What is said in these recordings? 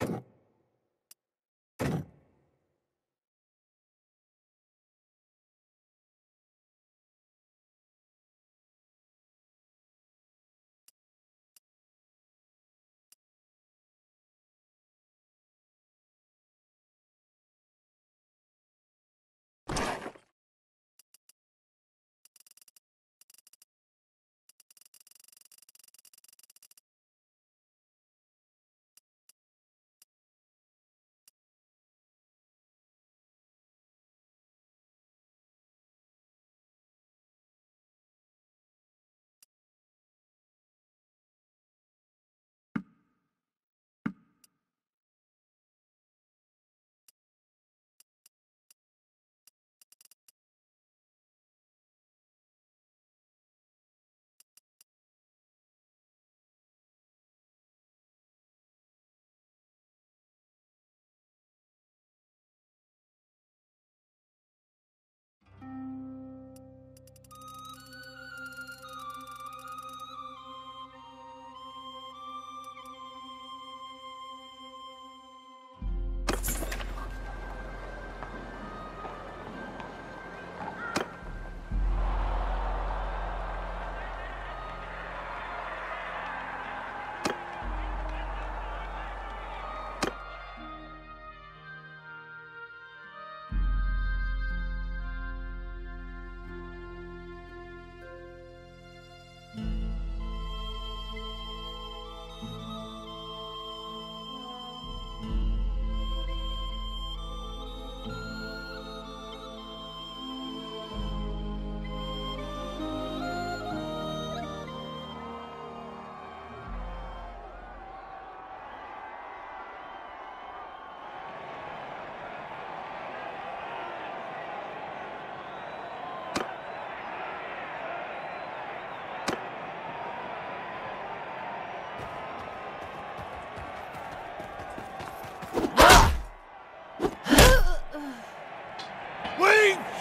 you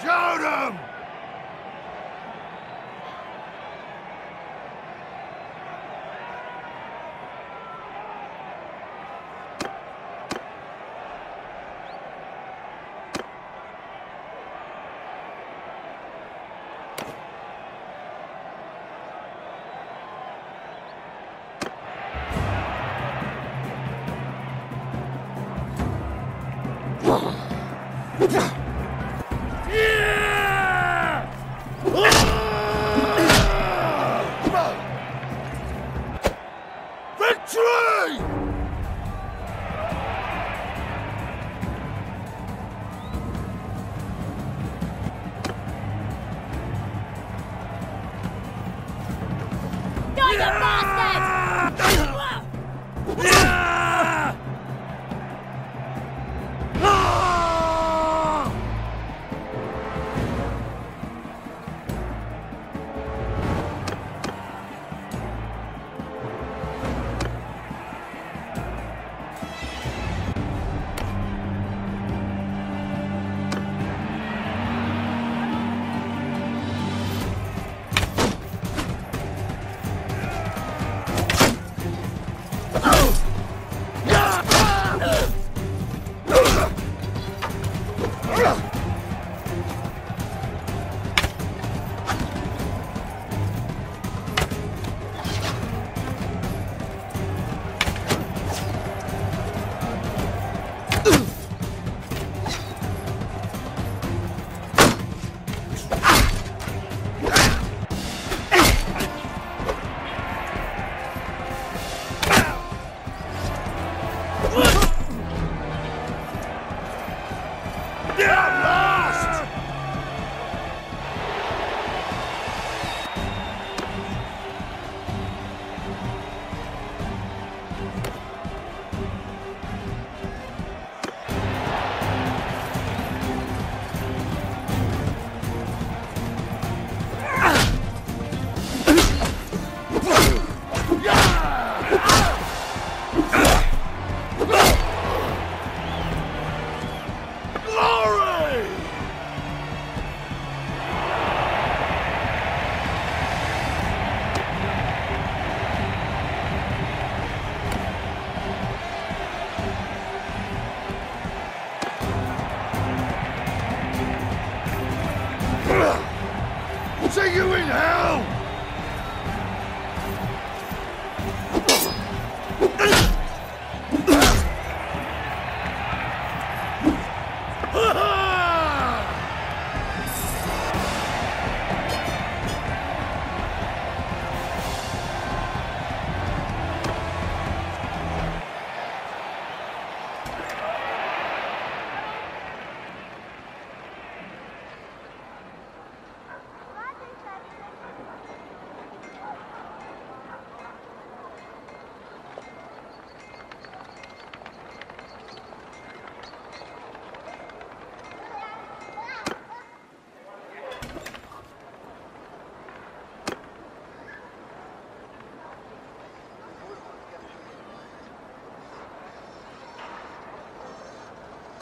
Show him!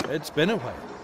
It's been a while.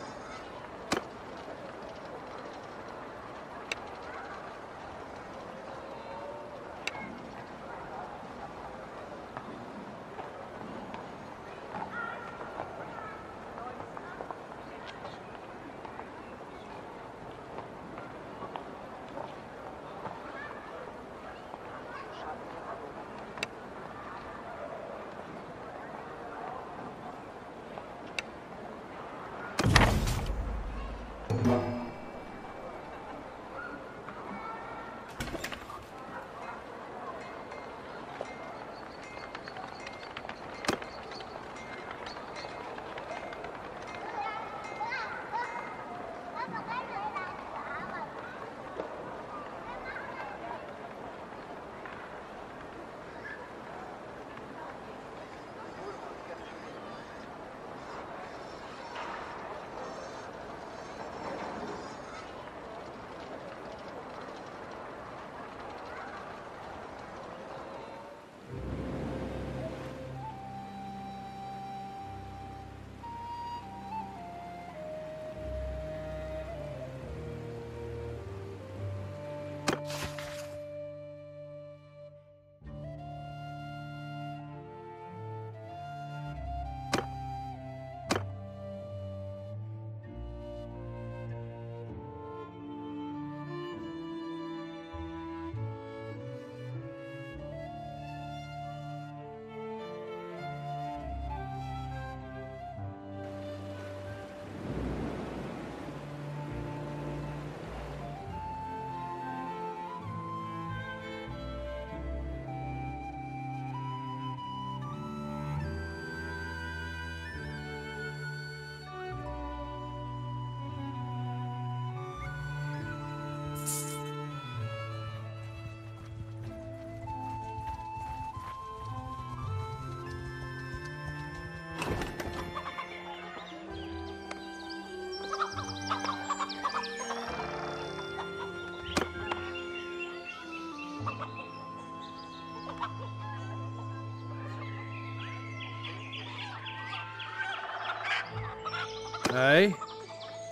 I,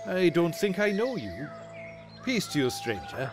I don't think I know you. Peace to you, stranger.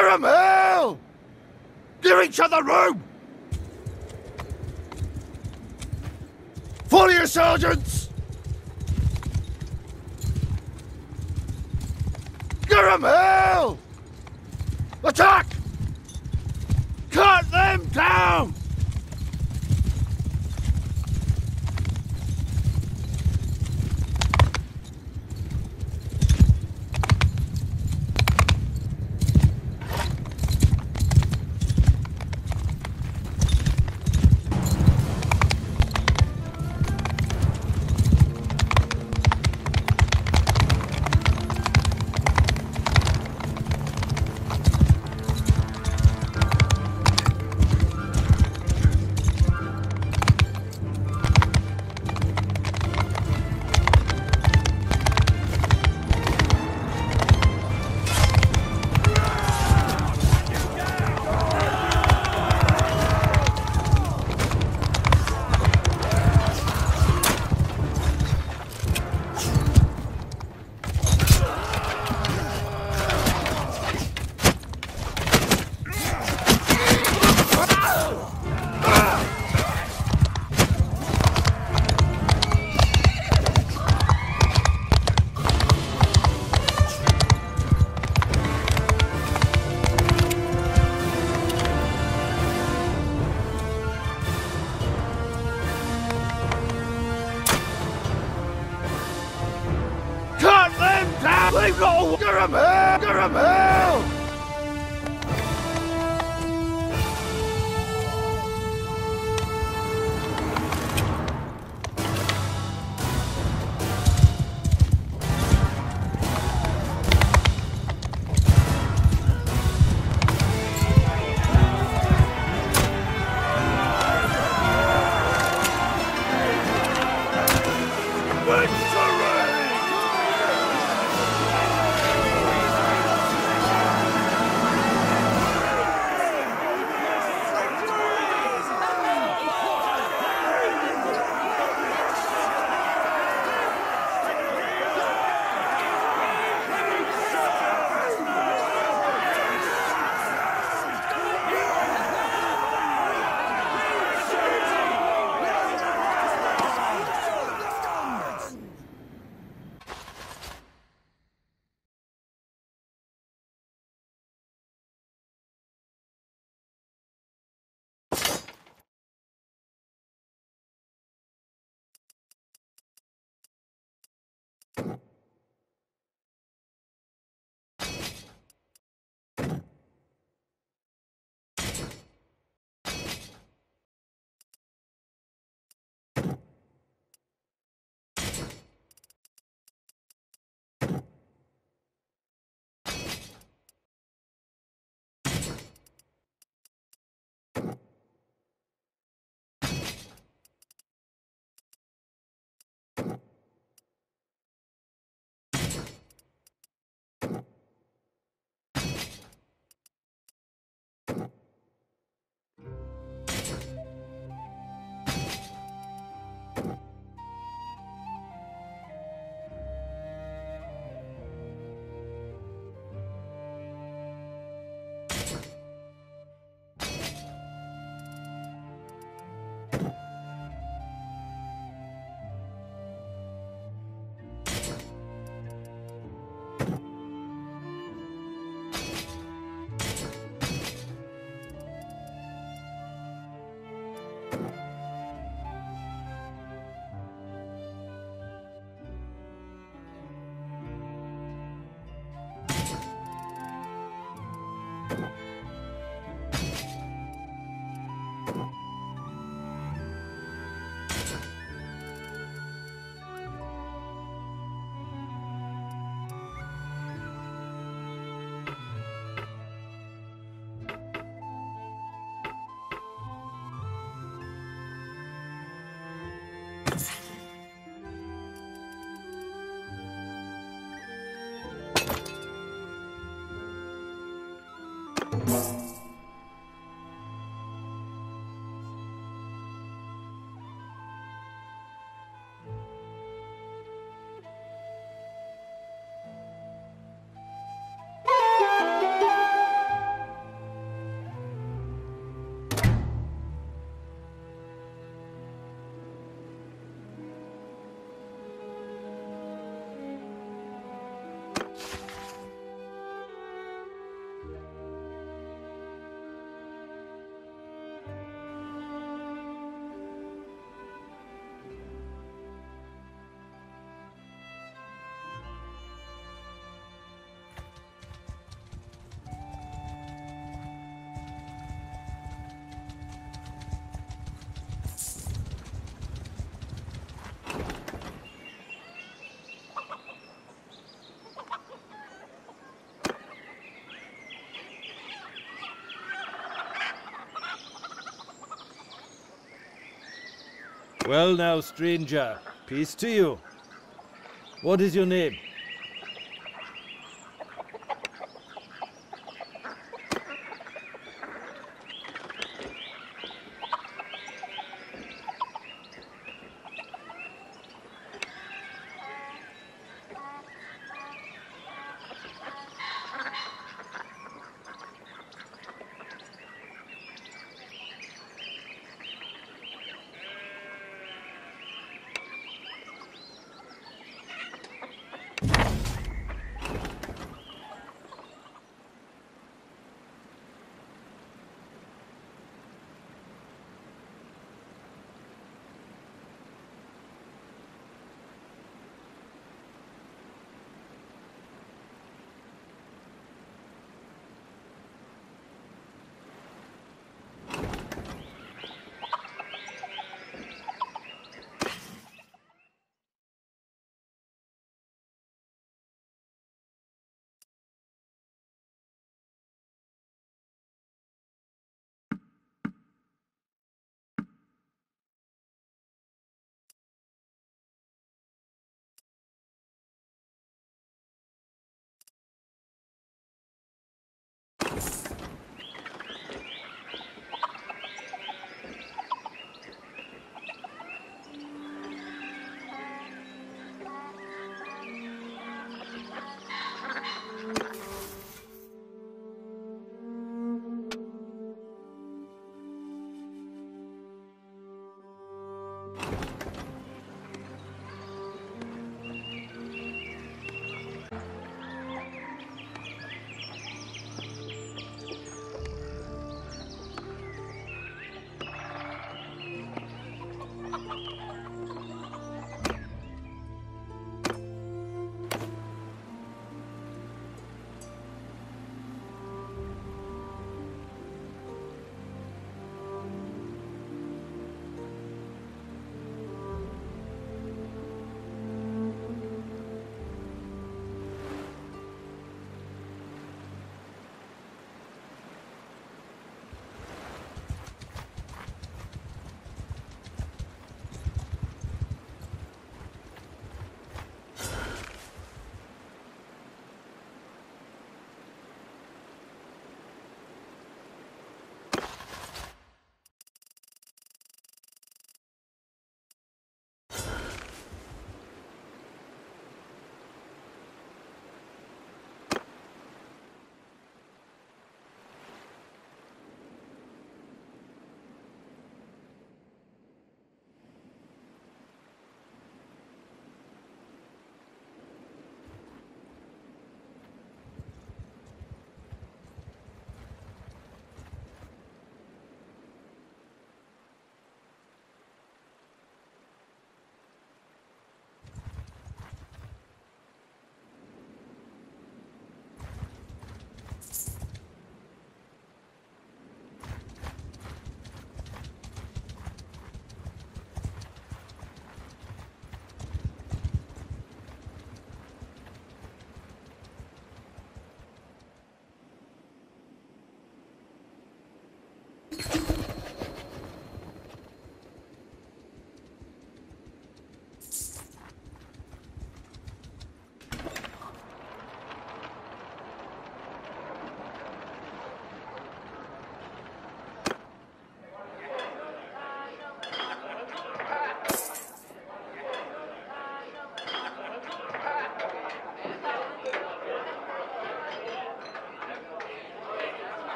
Get 'em hell! Give each other room! Follow your sergeants! Get 'em hell! Attack! Cut them down! Well, now, stranger, peace to you. What is your name?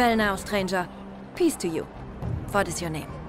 Well now, stranger. Peace to you. What is your name?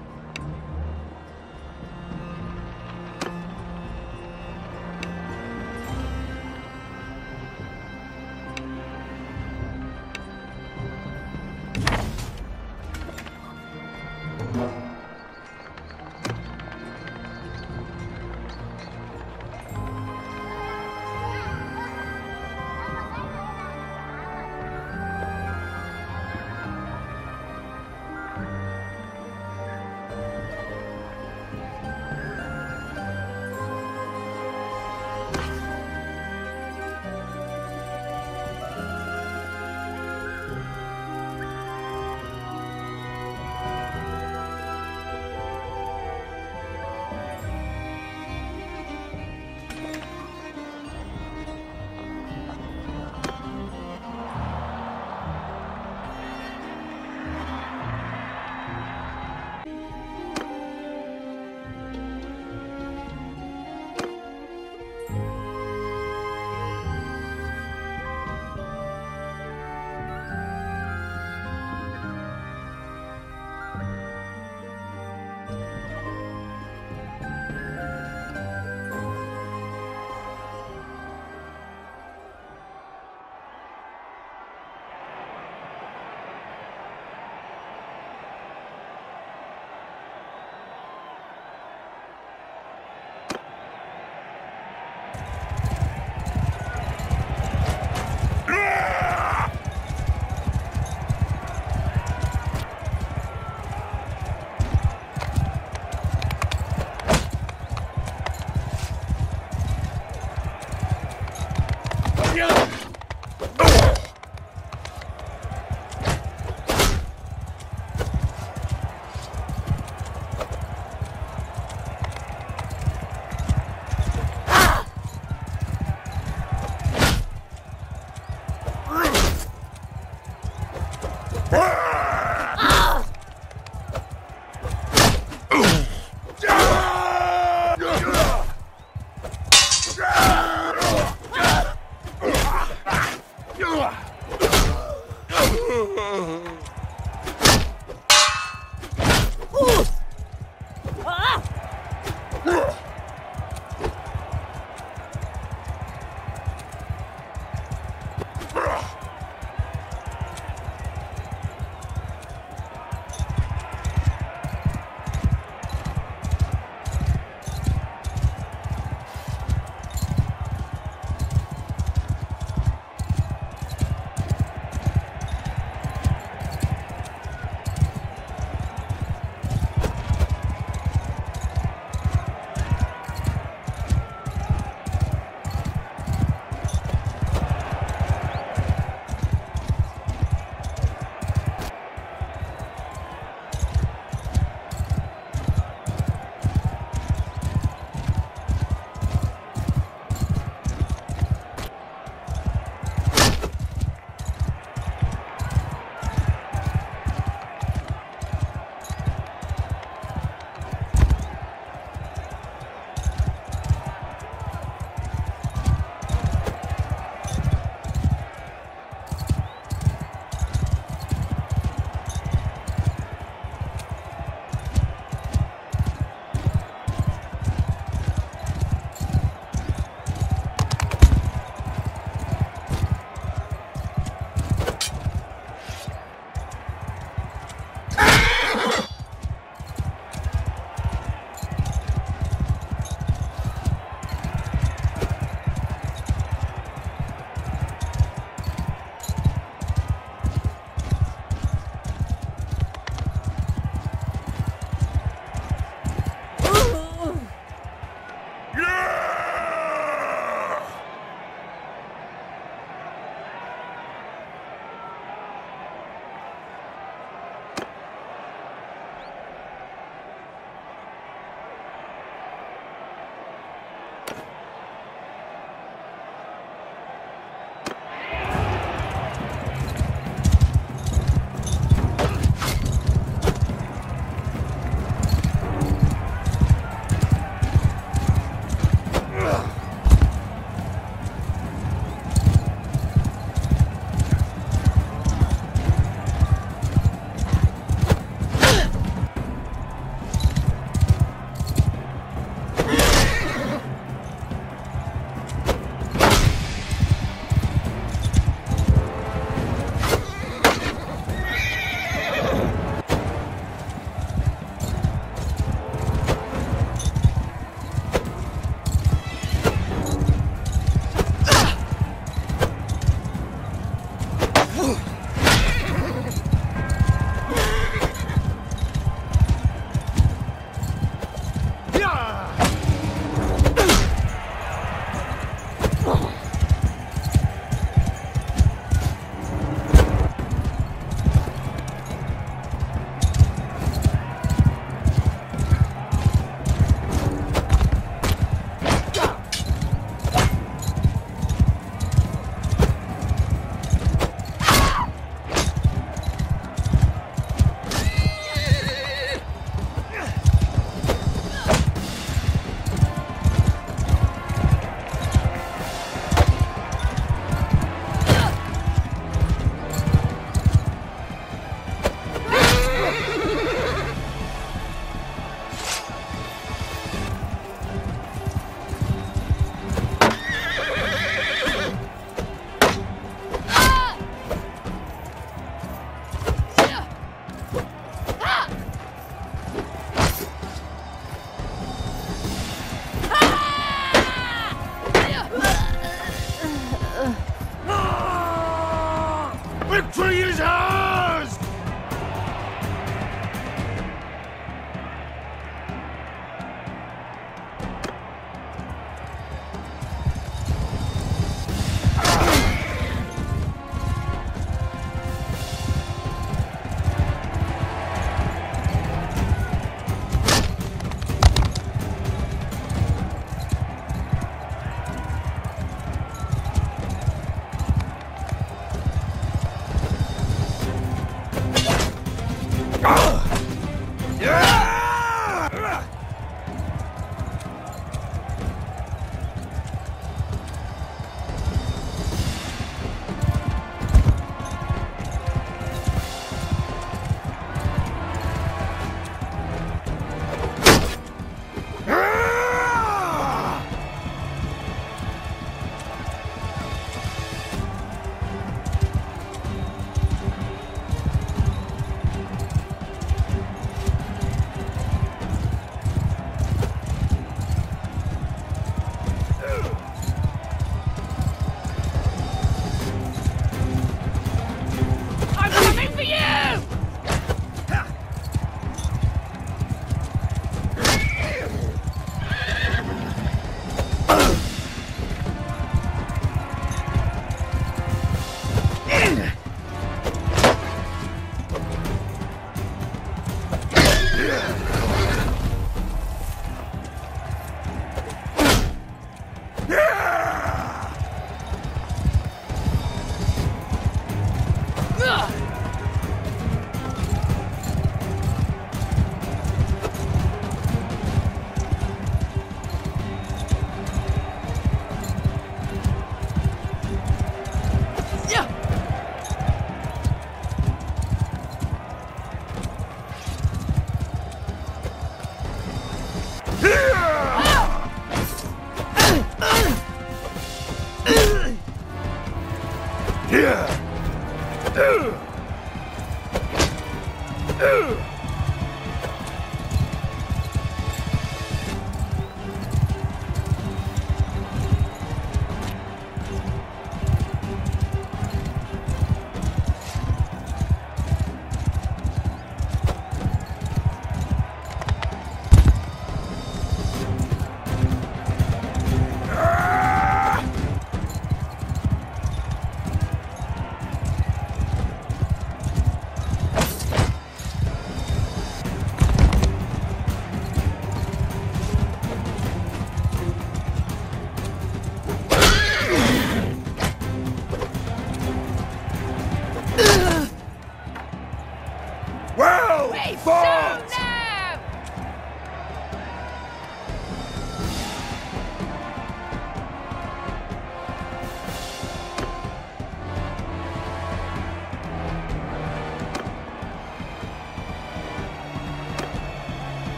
Yeah.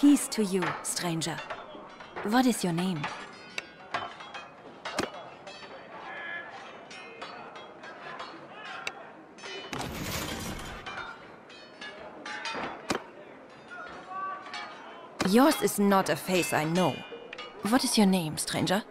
Peace to you, stranger. What is your name? Yours is not a face I know. What is your name, stranger?